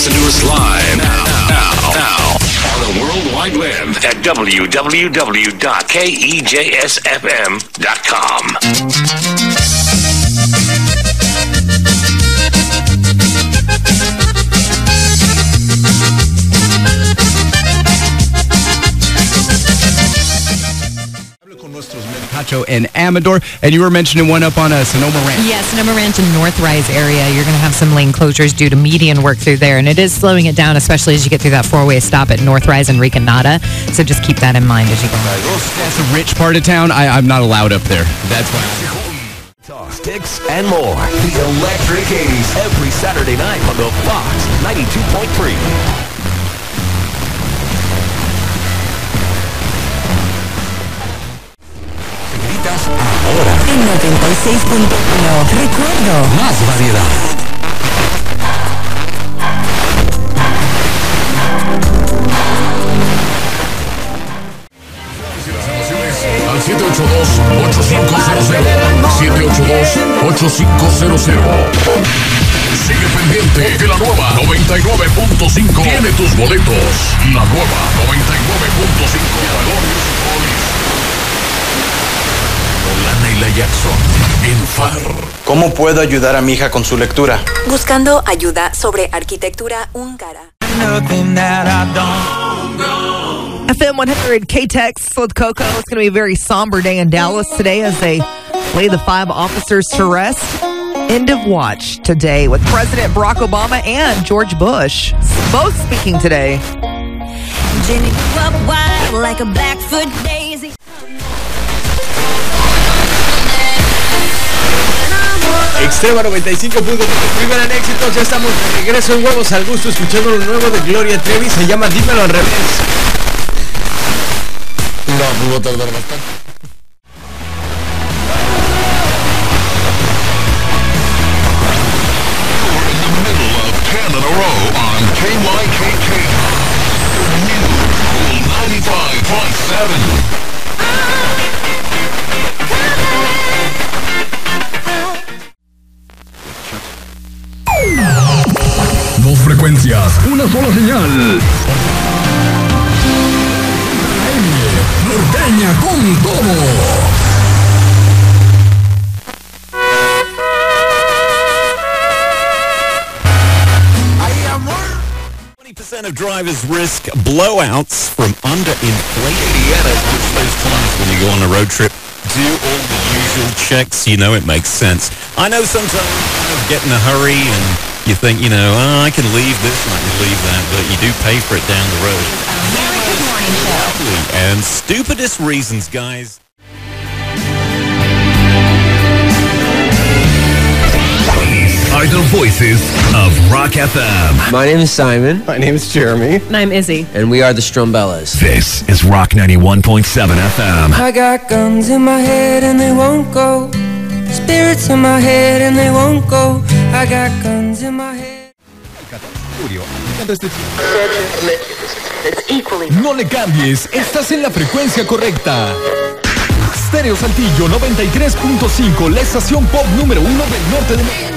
Listen to us live now, now, now on the World Wide Web at www.kejsfm.com. nuestros Pacho and Amador, and you were mentioning one up on a Sonoma Ranch. Yes, Sonoma Ranch and North Rise area. You're going to have some lane closures due to median work through there, and it is slowing it down, especially as you get through that four-way stop at North Rise and Recanata. So just keep that in mind as you go. That's a rich part of town. I, I'm not allowed up there. That's why. Talk, sticks, and more. The Electric 80s every Saturday night on the Fox 92.3. Ahora. En 96.1. Recuerdo. Más variedad. Al 782-8500. 782-8500. Sigue pendiente que la nueva 99.5 tiene tus boletos. La nueva 99.5. Lana y la Jackson en FAR. ¿Cómo puedo ayudar a mi hija con su lectura? Buscando ayuda sobre arquitectura húngara. FM 100 K-Tex with Coco. It's going to be a very somber day in Dallas today as they lay the five officers to rest. End of watch today with President Barack Obama and George Bush both speaking today. Jenny up wild like a Blackfoot daisy. Extrema 95.3, primera en éxitos, ya estamos de regreso en Huevos al Gusto escuchando lo nuevo de Gloria Trevi, se llama Dímelo al revés. No, pudo tardar bastante. Una sola señal. Norteña con todo. 20% of drivers risk blowouts from underinflated Indiana. It's those times when you go on a road trip, do all the usual checks. You know it makes sense. I know sometimes you kind of get in a hurry and you think, you know, oh, I can leave this and I can leave that, but you do pay for it down the road. And stupidest reasons, guys. Are the voices of Rock FM. My name is Simon. My name is Jeremy. And I'm Izzy. And we are the Strumbellas. This is Rock 91.7 FM. I got guns in my head and they won't go. Spirits in my head and they won't go. I got guns in my head. No le cambies, estás en la frecuencia correcta. Stereo Saltillo 93.5, la estación pop número uno del norte de México.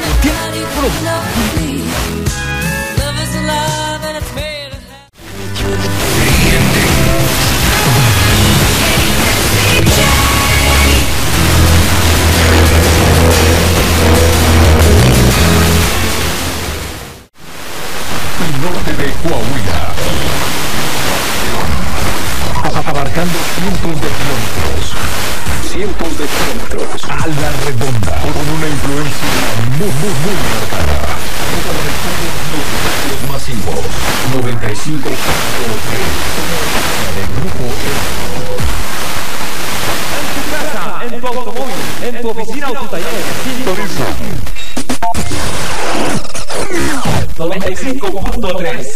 95 del grupo En tu automóvil, en tu oficina o tu taller. Sintoniza. 95.3.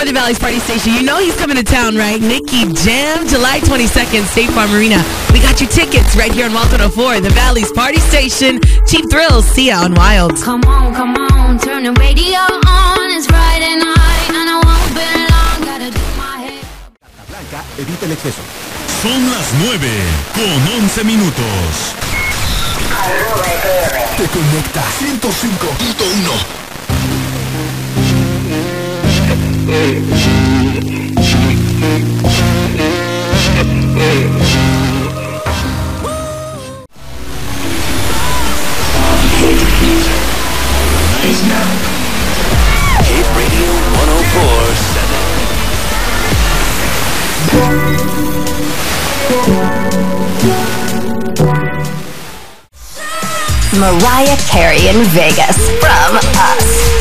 Welcome the Valley's Party Station. You know he's coming to town, right? Nicky Jam, July 22nd, State Farm Arena. We got your tickets right here on Welcome to oh For the Valley's Party Station. Cheap thrills. See ya on Wild. Come on, come on, turn the radio on. It's Friday night and I won't be long. Gotta do my hair. Evita el exceso. Son las 9 con 11 minutos. Te conecta 105.1. Mariah Carey in Vegas from us.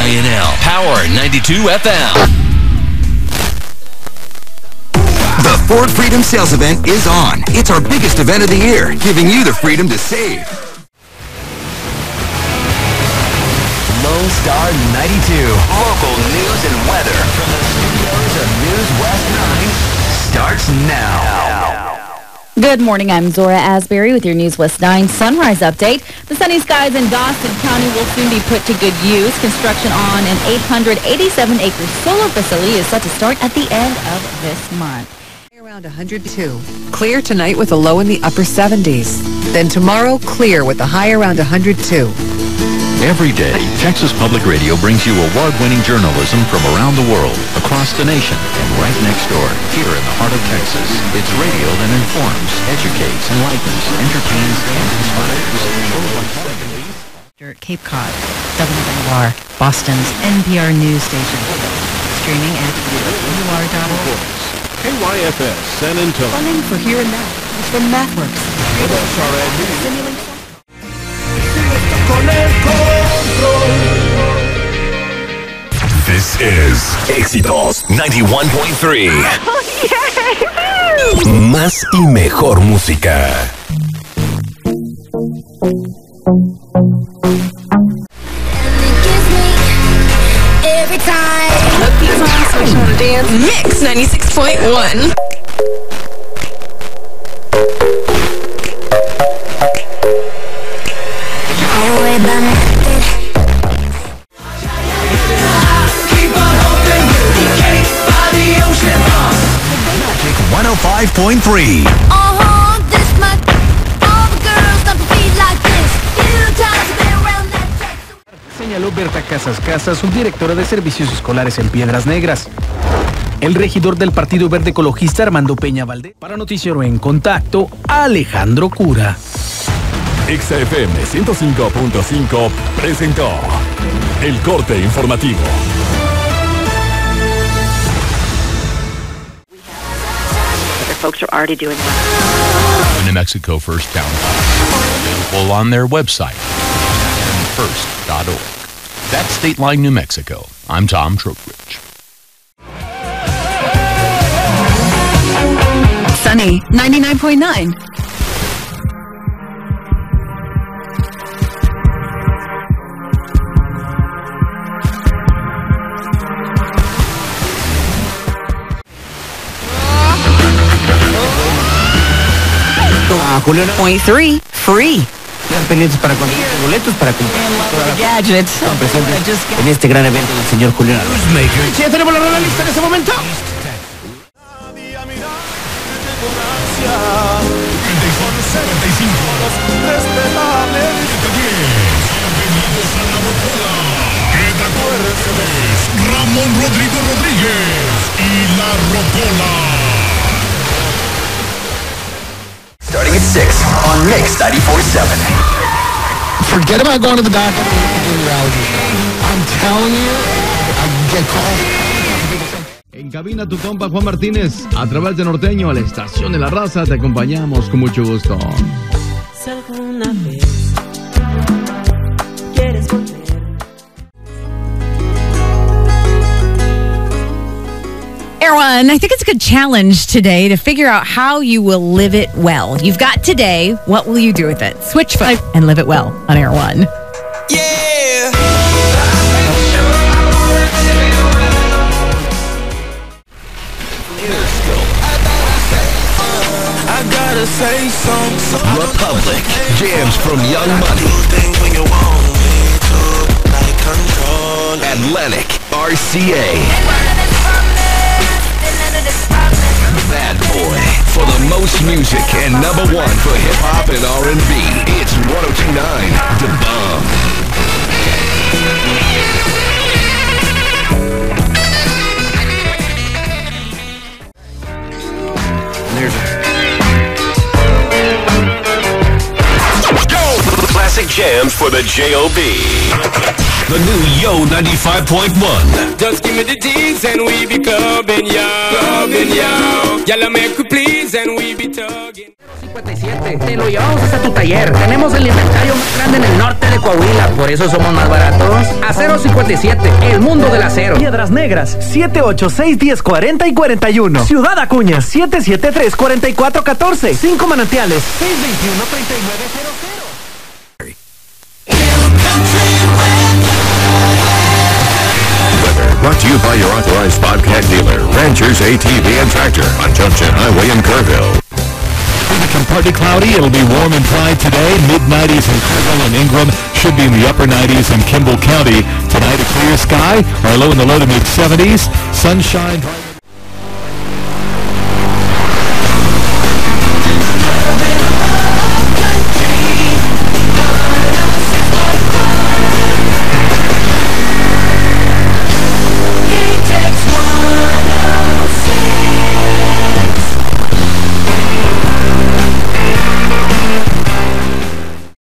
KINL Power 92 FM. The Ford Freedom Sales Event is on. It's our biggest event of the year, giving you the freedom to save. Lone Star 92. Local news and weather from the studios of News West 9 starts now. Good morning. I'm Zora Asbury with your News West 9 Sunrise Update. The sunny skies in Dawson County will soon be put to good use. Construction on an 887-acre solar facility is set to start at the end of this month. Around 102. Clear tonight with a low in the upper 70s. Then tomorrow, clear with a high around 102. Every day, Texas Public Radio brings you award-winning journalism from around the world, across the nation, and right next door, here in the heart of Texas. It's radio that informs, educates, enlightens, entertains, and inspires. Cape Cod, WBUR, Boston's NPR news station. Streaming at WBUR.org. KYFS San Antonio. Funding for Here and Now is from MathWorks con el control. This is Éxitos 91.3. Oh. Más y mejor música. Mix 96.1. Señaló Berta Casas Casas, subdirectora de Servicios Escolares en Piedras Negras. El regidor del Partido Verde Ecologista Armando Peña Valdés. Para Noticiero en Contacto, Alejandro Cura. XFM 105.5 presentó el corte informativo. Folks are already doing that. New Mexico First Town Hall. Available on their website, first.org. That's State Line, New Mexico. I'm Tom Trowbridge. Sunny 99.9. Julio Point 3, free. Están pendientes para conseguir boletos para comprar gadgets en este gran evento del señor Julio Sí, ya tenemos la lista en ese momento. Ramón Rodrigo Rodríguez y la Rocola. 6 on Mix 94.7. Forget about going to the doctor. I'm telling you, I get called. En cabina tu compa Juan Martínez, a través de Norteño, a la estación de la raza, te acompañamos con mucho gusto. Si alguna vez Erwan, I think it's a good challenge today to figure out how you will live it well. You've got today. What will you do with it? Switchfoot and live it well on Air One. Yeah! I gotta say something. Republic jams from Young Money. Atlantic RCA. Best music and number one for hip hop and R&B. It's 1029 The Bomb. Classic jams for the J.O.B. The new Yo 95.1. Just give me the D's and we be clubbing, yo. Clubbing, yo. Y'all make me please and we be tugging. Te lo llevamos hasta tu taller. Tenemos el inventario más grande en el norte de Coahuila. Por eso somos más baratos. Acero 57, el mundo del acero. Piedras Negras, 786-1040 y 41. Ciudad Acuña, 773-4414. 5 manantiales, 621-3900. Brought to you by your authorized Bobcat dealer, Ranchers ATV and Tractor on Junction Highway in Kerrville. become partly cloudy. It'll be warm and dry today. Mid 90s in Kerrville and Ingram. Should be in the upper 90s in Kimble County. Tonight a clear sky. Our low in the low to mid 70s. Sunshine.